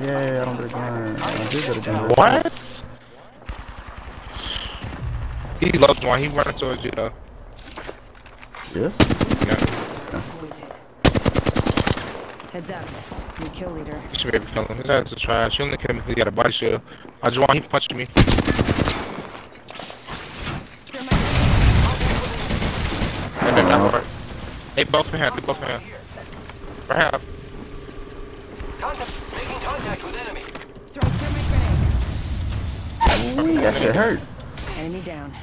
Yeah, I don't get a. I did get a gun. What? He loves one. He running towards you though. Yes? Yeah. Heads up. New kill leader. He should be able to kill him. His ass is trash. He only killed me because he got a body shield. I just want he punched me. And then. They both in hand. They both in hand. Perhaps. Contact. Making contact with enemy. Throw thermite grenade. Ooh, that shit hurt. Enemy down.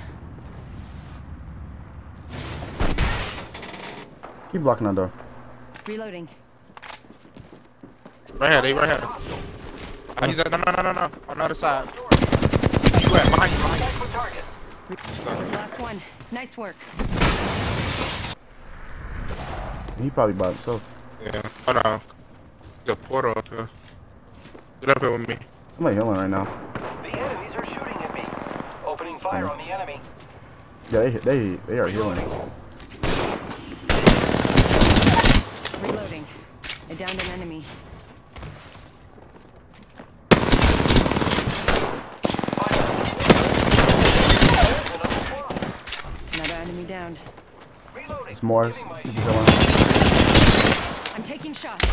Keep blocking that door. Reloading. Right here. They right here. Oh, he's at, no, no, no, no, no. On the other side. You at behind you, behind Contact with target. That was last one. Nice work. He probably by himself. Yeah. Hold on. The portal up here. Get up here with me. Somebody healing right now. The enemies are shooting at me. Opening fire on the enemy. Yeah, they they they are healing. Reloading. I downed an enemy. There's another. Another enemy downed. Reloading. It's more. Giving my Keep shield. healing. I'm taking shots.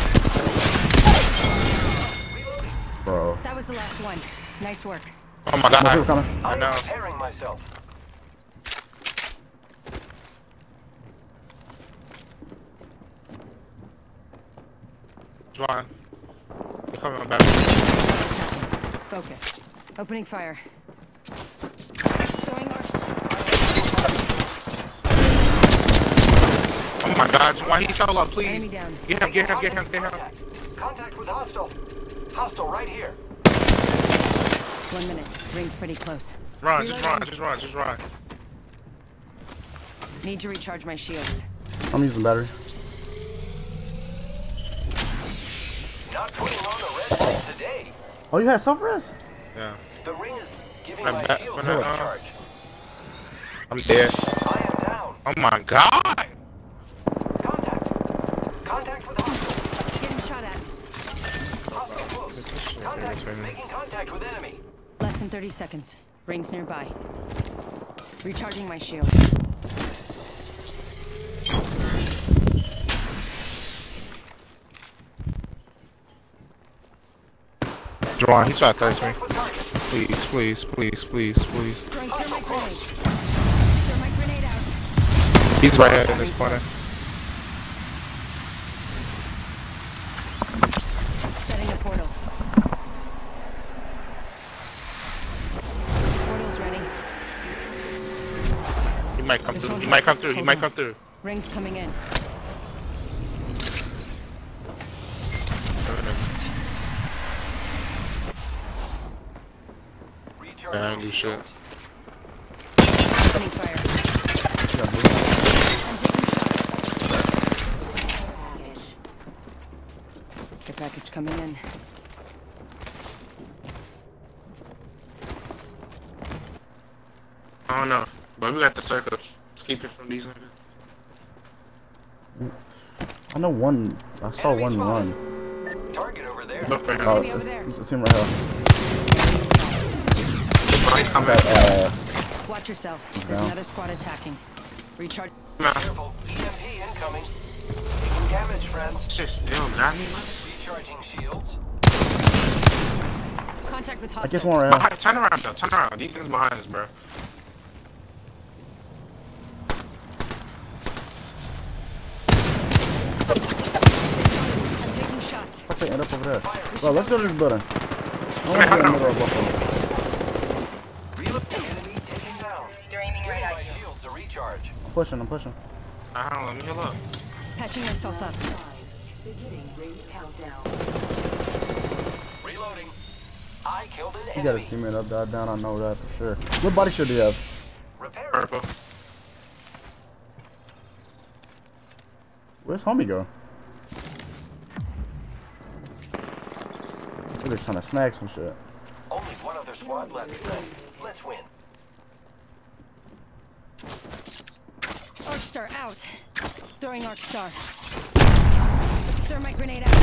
Bro. That was the last one. Nice work. Oh my god. coming. I I'm know. repairing myself. John. They coming back. Focus. Opening fire. My god. Why he so low, please? Enemy down. Get him, get him, get him, get him. Contact. Contact with hostile. Hostile right here. One minute. Ring's pretty close. Run, just run, just run, just run. Need to recharge my shields. I'm using battery. Not putting on the red today. Oh, you had self rest? Yeah. The ring is giving I'm my shields uh, a back. recharge. I'm dead. I am down. Oh my god! Contact. Contact with hostile. Getting shot at. Hostile close. Contact. Making contact with enemy. Less than 30 seconds. Rings nearby. Recharging my shields. Juwan, he tried to touch me. Contact with target. Please, please, please, please, please. Throwing thermite grenade. Thermite grenade out. He's right here in this corner. He might come through. He might come through. He might come through. Rings coming in. Recharge. Yeah, I don't do shit. Opening fire. I'm taking shots. Package. Care package coming in. I don't know. But we got the circle. Let's keep it from these niggas. I know one. I saw Enemy one spotted. run. Target over there. Look for him. Oh, it's, over there. it's, it's him right here. Right, come Okay, back. uh, Watch yourself. There's down. another squad attacking. Recharge. Nah, Careful. EMP incoming. Taking damage, friends. shit still got me. Recharging shields. Contact with I hostile. guess one right here. Turn around, though. Turn around. These things behind us, bro. I'm taking shots. Fuck, they end up over there. Bro, let's go to this building. I Okay, want to hold get on. another both of them. Reload. Enemy taken down. They're aiming Giving my shields a recharge. I'm pushing, I'm pushing. I don't know. Let me heal up. Patching myself up. Reloading. I killed an You got a enemy. see me up, dive down, I know that for sure. What body should do you have? Repair. Purple. Where's homie go? They're just trying to snag and shit. Only one other squad left. Let's win. Arcstar out. Throwing Arcstar. Throw my grenade out.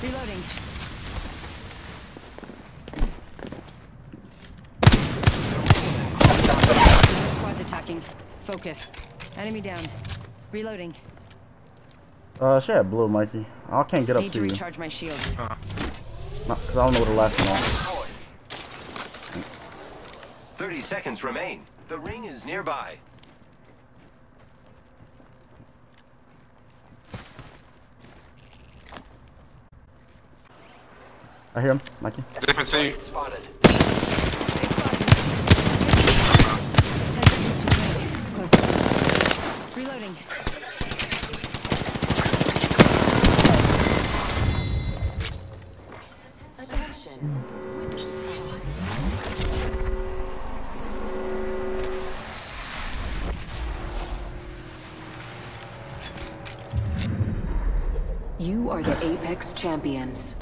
Reloading. Squad's attacking. Focus. Enemy down. Reloading. Uh, she had blue, Mikey. I can't get up Need to to you. recharge my shields. Because I don't know where the last one 30 seconds remain. The ring is nearby. I hear him, Mikey. Different team. Spotted. They are the Apex Champions.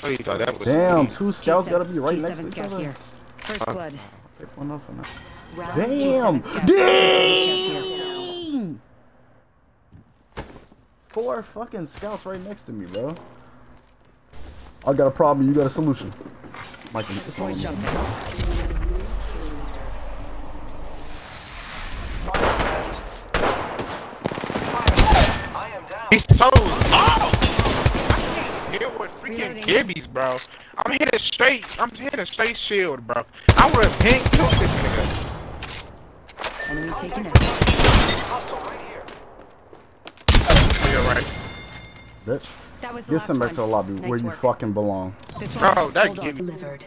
Oh, you thought that was Damn, two scouts G7 gotta be right next to each other. here. First blood. Pick one up and Round Damn! G7 scout. G7 scout here. Damn! Four fucking scouts right next to me, bro. I got a problem, you got a solution. Mikey, this Boy one. jump. Friends. I am down. He's so. Oh! I can't deal with freaking gibbies, bro. I'm hitting straight. I'm hitting straight shield, bro. I would have pink killed this nigga. Enemy taken out. Hostile right here. You're right. Bitch. That was the Get last some back to the lobby Nice where you fucking belong. This oh, one. Bro, that Hold on. give. Delivered.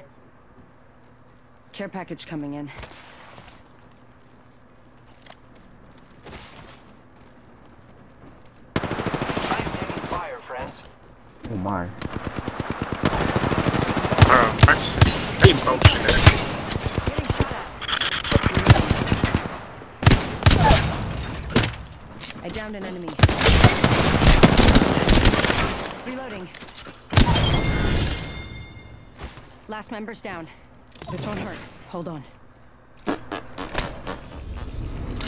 Care package coming in. I am taking fire, friends. Oh my. Bro, I just. They motion it. Getting. I downed an enemy. Reloading. Last member's down. This won't hurt. Hold on.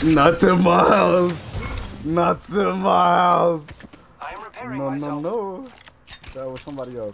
Not to my house. Not to my house. I am repairing No, no, myself. no. That was somebody else.